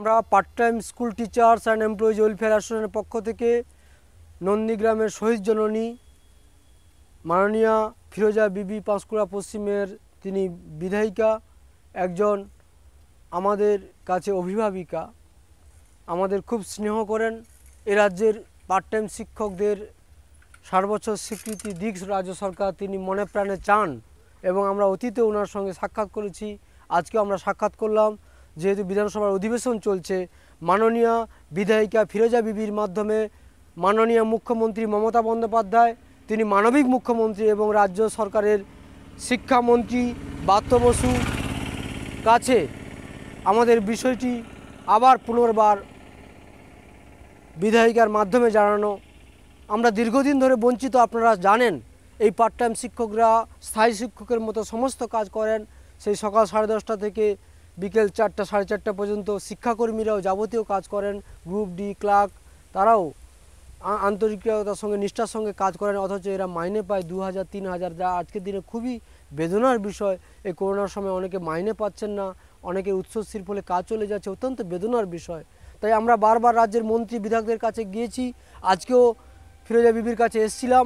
আমরা part time school teachers and employees welfare অ্যাসোসিয়েশনের পক্ষ থেকে নন্দীগ্রামের শহীদ জননী মাননীয়া ফিরোজা বিবি পাঁশকুড়া পশ্চিমের তিনি বিধায়িকা, একজন আমাদের কাছে অভিভাবিকা, আমাদের খুব স্নেহ করেন। এ রাজ্যের পার্ট টাইম শিক্ষকদের বছর স্বীকৃতি দিক রাজ্য সরকার তিনি মনে প্রাণে চান এবং আমরা অতীতে ওনার সঙ্গে সাক্ষাৎ করেছি, আজকেও আমরা সাক্ষাৎ করলাম। যেহেতু বিধানসভার অধিবেশন চলছে, মাননীয় বিধায়িকা ফিরোজা বিবির মাধ্যমে মাননীয় মুখ্যমন্ত্রী মমতা বন্দ্যোপাধ্যায়, তিনি মানবিক মুখ্যমন্ত্রী এবং রাজ্য সরকারের শিক্ষামন্ত্রী বাত্য বসু কাছে আমাদের বিষয়টি আবার পুনর্বার বিধায়িকার মাধ্যমে জানানো। আমরা দীর্ঘদিন ধরে বঞ্চিত, আপনারা জানেন, এই পার্ট টাইম শিক্ষকরা, স্থায়ী শিক্ষকের মতো সমস্ত কাজ করেন। সেই সকাল সাড়ে দশটা থেকে বিকেল চারটা, সাড়ে চারটা পর্যন্ত শিক্ষাকর্মীরাও যাবতীয় কাজ করেন। গ্রুপ ডি ক্লার্ক তারাও আন্তরিকতার সঙ্গে, নিষ্ঠার সঙ্গে কাজ করেন। অথচ এরা মাইনে পায় দু হাজার, তিন হাজার। যা আজকের দিনে খুবই বেদনার বিষয়। এই করোনার সময় অনেকে মাইনে পাচ্ছেন না, অনেকে উচ্চশির ফলে কাজ চলে যাচ্ছে। অত্যন্ত বেদনার বিষয়। তাই আমরা বারবার রাজ্যের মন্ত্রী, বিধায়কদের কাছে গিয়েছি। আজকেও ফিরোজা বিবির কাছে এসেছিলাম।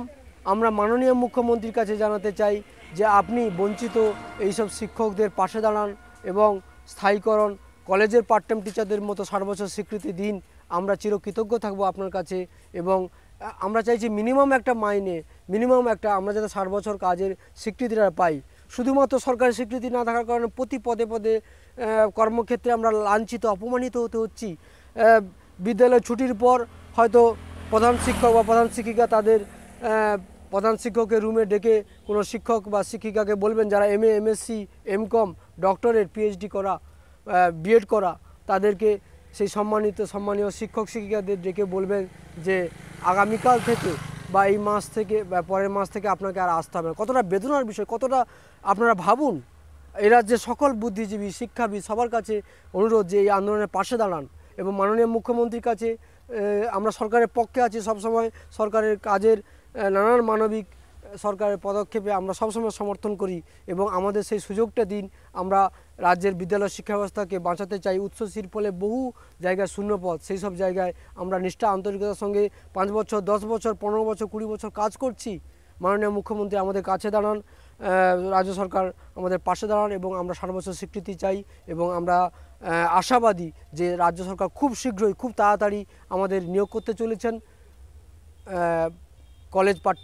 আমরা মাননীয় মুখ্যমন্ত্রীর কাছে জানাতে চাই যে, আপনি বঞ্চিত এইসব শিক্ষকদের পাশে দাঁড়ান এবং স্থায়ীকরণ, কলেজের পার্ট টাইম টিচারদের মতো ষাট বছর স্বীকৃতি দিন। আমরা চিরকৃতজ্ঞ থাকব আপনার কাছে এবং আমরা চাইছি মিনিমাম একটা মাইনে মিনিমাম একটা আমরা যাতে ষাট বছর কাজের স্বীকৃতিটা পাই। শুধুমাত্র সরকারি স্বীকৃতি না থাকার কারণে প্রতি পদে পদে কর্মক্ষেত্রে আমরা লাঞ্ছিত, অপমানিত হতে হচ্ছি। বিদ্যালয় ছুটির পর হয়তো প্রধান শিক্ষক বা প্রধান শিক্ষিকা তাদের প্রধান শিক্ষকের রুমে ডেকে কোনো শিক্ষক বা শিক্ষিকাকে বলবেন যারা M A MSc M Com doctorate PhD করা বিএড করা, তাদেরকে সেই সম্মানিত, সম্মানীয় শিক্ষক, শিক্ষিকাদের ডেকে বলবেন যে আগামীকাল থেকে বা এই মাস থেকে বা পরের মাস থেকে আপনাকে আর আসতে হবে না। কতটা বেদনার বিষয়, কতটা আপনারা ভাবুন এরা যে সকল বুদ্ধিজীবী, শিক্ষাবিদ সবার কাছে অনুরোধ যে এই আন্দোলনের পাশে দাঁড়ান এবং মাননীয় মুখ্যমন্ত্রীর কাছে আমরা সরকারের পক্ষে আছি সবসময়, সরকারের কাজের নানান মানবিক সরকারের পদক্ষেপে আমরা সবসময় সমর্থন করি এবং আমাদের সেই সুযোগটা দিন, আমরা রাজ্যের বিদ্যালয় শিক্ষা ব্যবস্থাকে বাঁচাতে চাই। উচ্চশির ফলে বহু জায়গায় শূন্যপদ সেই সব জায়গায় আমরা নিষ্ঠা, আন্তরিকতার সঙ্গে পাঁচ বছর, দশ বছর, পনেরো বছর, কুড়ি বছর কাজ করছি। মাননীয় মুখ্যমন্ত্রী আমাদের কাছে দাঁড়ান রাজ্য সরকার আমাদের পাশে দাঁড়ান এবং আমরা বছর স্বীকৃতি চাই এবং আমরা আশাবাদী যে রাজ্য সরকার খুব শীঘ্রই, খুব তাড়াতাড়ি আমাদের নিয়োগ করতে চলেছেন। college part